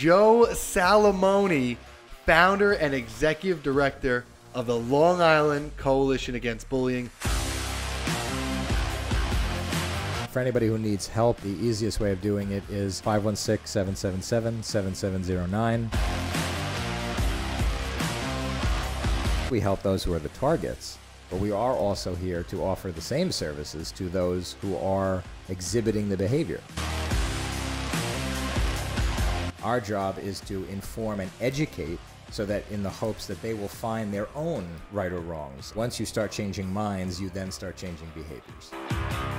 Joe Salamone, founder and executive director of the Long Island Coalition Against Bullying. For anybody who needs help, the easiest way of doing it is 516 777 7709. We help those who are the targets, but we are also here to offer the same services to those who are exhibiting the behavior. Our job is to inform and educate so that in the hopes that they will find their own right or wrongs. Once you start changing minds, you then start changing behaviors.